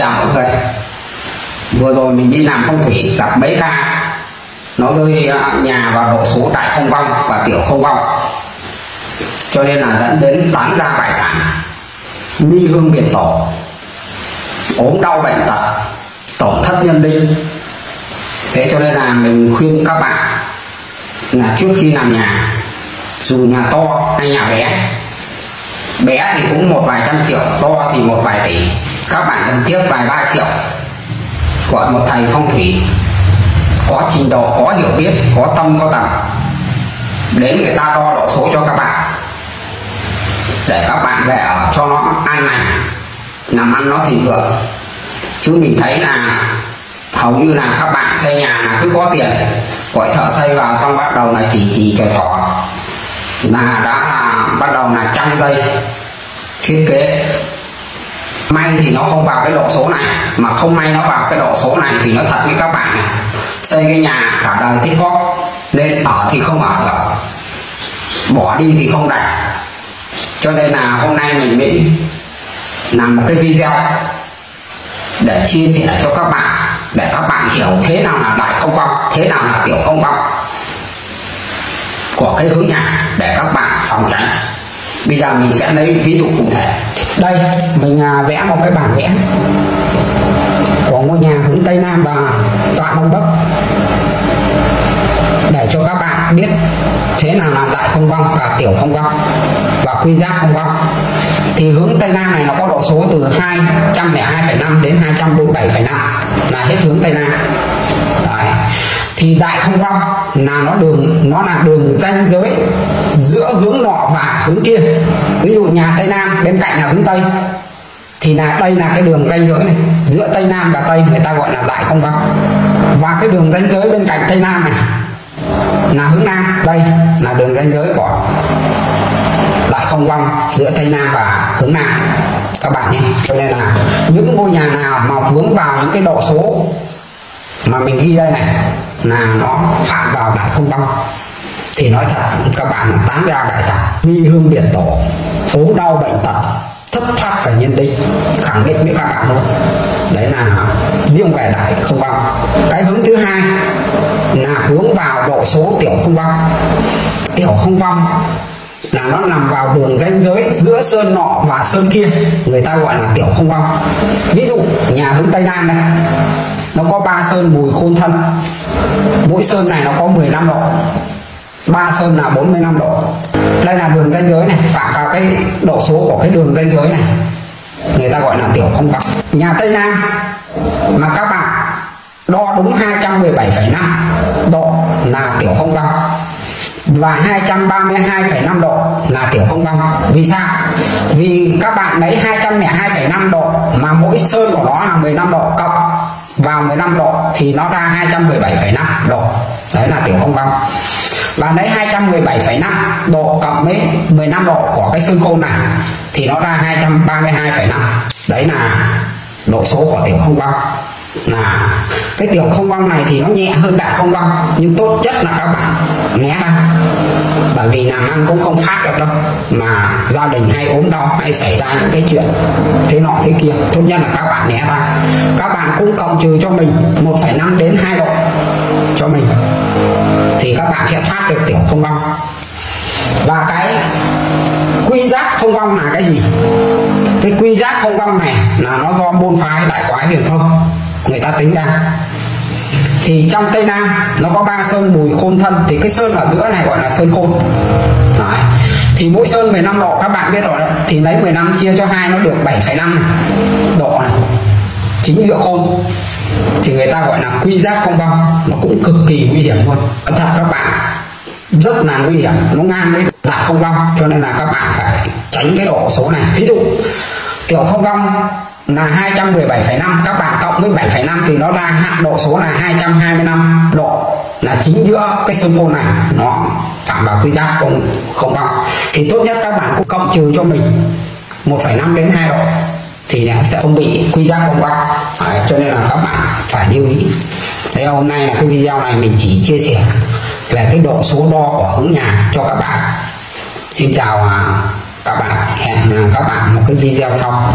chào mọi người. Vừa rồi mình đi làm phong thủy gặp mấy ca nó rơi à, nhà và độ số đại không vong và tiểu không vong. Cho nên là dẫn đến tán ra bại sản. Nghi hương biệt tổ. Ốm đau bệnh tật. Tổn thất nhân linh. Thế cho nên là mình khuyên các bạn là trước khi làm nhà, dù nhà to hay nhà bé bé thì cũng một vài trăm triệu, to thì một vài tỷ các bạn cần tiếp vài ba triệu. Gọi một thầy phong thủy. Có trình độ, có hiểu biết, có tâm, có tầm. Đến người ta đo độ số cho các bạn. Để các bạn về ở cho nó an lành. Làm ăn nó thịnh vượng. Chứ mình thấy là hầu như là các bạn xây nhà là cứ có tiền. Gọi thợ xây vào xong bắt đầu là chỉ chỉ trời trò. Là đã là, bắt đầu là trăm giây thiết kế may thì nó không vào cái độ số này, mà không may nó vào cái độ số này thì nó thật với các bạn này. Xây cái nhà cả đời tích góp nên ở thì không ở được. Bỏ đi thì không đành cho nên là hôm nay mình mới làm một cái video để chia sẻ cho các bạn, để các bạn hiểu thế nào là đại không vong thế nào là tiểu không vong của cái hướng nhà để các bạn phòng tránh bây giờ mình sẽ lấy ví dụ cụ thể. Đây mình à, vẽ một cái bản vẽ của ngôi nhà hướng tây nam và tọa đông bắc. Để cho các bạn biết thế nào là đại không vong và tiểu không vong và quy giác không vong thì hướng tây nam này nó có độ số từ 202,5 đến 247,5 là hết hướng tây nam. Đấy. thì đại không vong là nó đường nó là đường ranh giới giữa hướng nọ và hướng kia. Ví dụ nhà tây nam, bên cạnh là hướng tây. Thì là đây là cái đường ranh giới này. Giữa tây nam và tây, người ta gọi là đại không vong và cái đường ranh giới bên cạnh tây nam này là hướng nam. Đây là đường ranh giới của đại không vong giữa tây nam và hướng nam. Các bạn nhé. Cho nên là những ngôi nhà nào mà vướng vào những cái độ số mà mình ghi đây này, là nó phạm vào đại không vong thì nói thật, các bạn tán ra đại sản nghi hương biển tổ ốm đau bệnh tật, thất thoát phải nhân định, khẳng định với các bạn luôn. Đấy là riêng về đại không vong cái hướng thứ hai là hướng vào độ số tiểu không vong tiểu không vong là nó nằm vào đường ranh giới giữa sơn nọ và sơn kia, người ta gọi là tiểu không vong ví dụ, nhà hướng tây nam đây nó có ba sơn bùi khôn thân. Mỗi sơn này nó có 15 độ ba sơn là 45 độ. Đây là đường ranh giới này phạm vào cái độ số của cái đường ranh giới này. Người ta gọi là tiểu không vong nhà tây nam mà các bạn đo đúng 217,5 độ là tiểu không vong và 232,5 độ là tiểu không vong vì sao? Vì các bạn lấy 202,5 độ mà mỗi sơn của nó là 15 độ cộng vào 15 độ thì nó ra 217,5 độ. Đấy là tiểu không băng và lấy 217,5 độ cộng với 15 độ của cái xương khôn này thì nó ra 232,5 đấy là độ số của tiểu không băng là cái tiểu không băng này thì nó nhẹ hơn đại không băng nhưng tốt nhất là các bạn né ra bởi vì làm ăn cũng không phát được đâu mà gia đình hay ốm đau hay xảy ra những cái chuyện thế nọ thế kia. Tốt nhất là các bạn né ra các bạn cũng cộng trừ cho mình 1,5 đến 2 độ cho mình. Thì các bạn sẽ thoát được tiểu không vong và cái quy giác không vong là cái gì? Cái quy giác không vong này là nó do môn phái đại quái huyền không người ta tính ra thì trong tây nam nó có ba sơn bùi khôn thân. Thì cái sơn ở giữa này gọi là sơn khôn. Đấy. thì mỗi sơn 15 độ các bạn biết rồi đấy. Thì lấy 15 chia cho hai nó được 7,5 độ này. Chính giữa khôn. Thì người ta gọi là quy giác không băng nó cũng cực kỳ nguy hiểm luôn. Thật các bạn. Rất là nguy hiểm. Nó ngang với là không băng cho nên là các bạn phải tránh cái độ số này. Ví dụ kiểu không băng là 217,5 các bạn cộng với 7,5 thì nó ra hạn độ số là 225 độ. Là chính giữa cái sơn côn này nó phạm vào quy giác không không bằng. Thì tốt nhất các bạn cũng cộng trừ cho mình 1,5 đến 2 độ thì nó sẽ không bị quy giác không bằng Đấy, cho nên là các bạn phải lưu ý. Thế hôm nay là cái video này mình chỉ chia sẻ về cái độ số đo của hướng nhà cho các bạn. Xin chào à, các bạn. Hẹn à, các bạn một cái video sau.